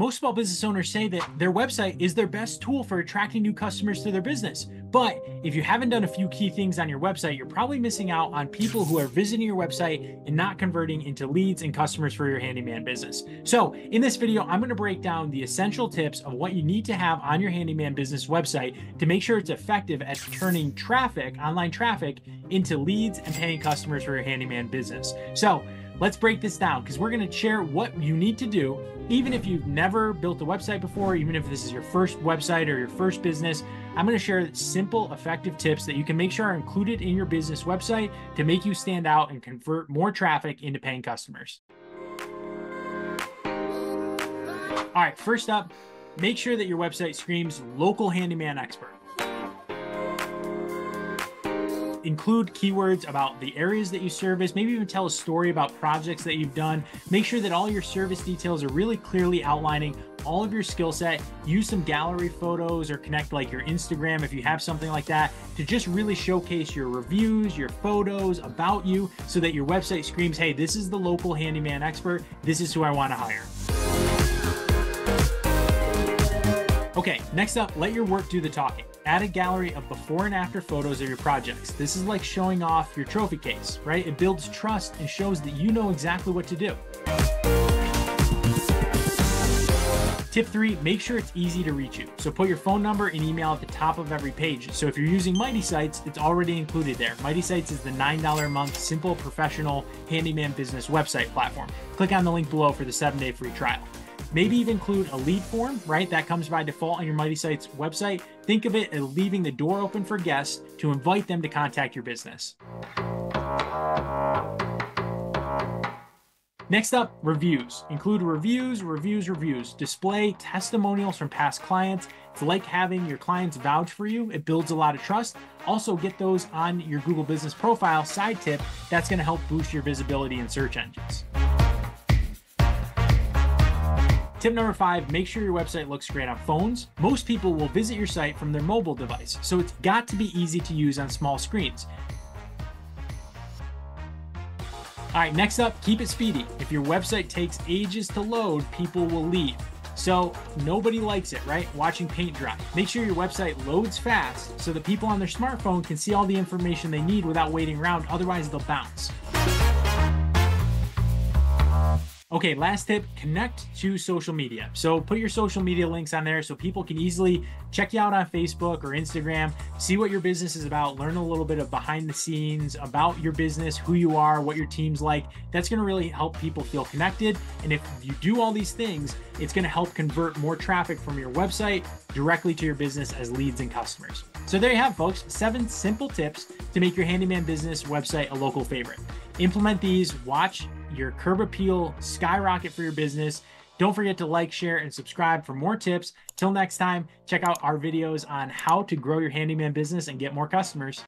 Most small business owners say that their website is their best tool for attracting new customers to their business. But if you haven't done a few key things on your website, you're probably missing out on people who are visiting your website and not converting into leads and customers for your handyman business. So, in this video, I'm going to break down the essential tips of what you need to have on your handyman business website to make sure it's effective at turning traffic, online traffic, into leads and paying customers for your handyman business. So, let's break this down because we're going to share what you need to do even if you've never built a website before, even if this is your first website or your first business, I'm going to share simple, effective tips that you can make sure are included in your business website to make you stand out and convert more traffic into paying customers. All right, first up, make sure that your website screams local handyman expert include keywords about the areas that you service, maybe even tell a story about projects that you've done. Make sure that all your service details are really clearly outlining all of your skill set. Use some gallery photos or connect like your Instagram if you have something like that to just really showcase your reviews, your photos about you so that your website screams, hey, this is the local handyman expert. This is who I want to hire. Okay, next up, let your work do the talking. Add a gallery of before and after photos of your projects. This is like showing off your trophy case, right? It builds trust and shows that you know exactly what to do. Tip three, make sure it's easy to reach you. So put your phone number and email at the top of every page. So if you're using Mighty Sites, it's already included there. Mighty Sites is the $9 a month simple professional handyman business website platform. Click on the link below for the seven day free trial. Maybe even include a lead form, right? That comes by default on your Mighty Sites website. Think of it as leaving the door open for guests to invite them to contact your business. Next up, reviews. Include reviews, reviews, reviews. Display testimonials from past clients. It's like having your clients vouch for you. It builds a lot of trust. Also, get those on your Google Business Profile side tip. That's going to help boost your visibility in search engines. Tip number five, make sure your website looks great on phones. Most people will visit your site from their mobile device, so it's got to be easy to use on small screens. All right, next up, keep it speedy. If your website takes ages to load, people will leave. So nobody likes it, right? Watching paint dry. Make sure your website loads fast so that people on their smartphone can see all the information they need without waiting around, otherwise they'll bounce. Okay, last tip, connect to social media. So put your social media links on there so people can easily check you out on Facebook or Instagram, see what your business is about, learn a little bit of behind the scenes about your business, who you are, what your team's like. That's going to really help people feel connected. And if you do all these things, it's going to help convert more traffic from your website directly to your business as leads and customers. So there you have, folks, seven simple tips to make your handyman business website a local favorite. Implement these, watch your curb appeal skyrocket for your business. Don't forget to like, share, and subscribe for more tips. Till next time, check out our videos on how to grow your handyman business and get more customers.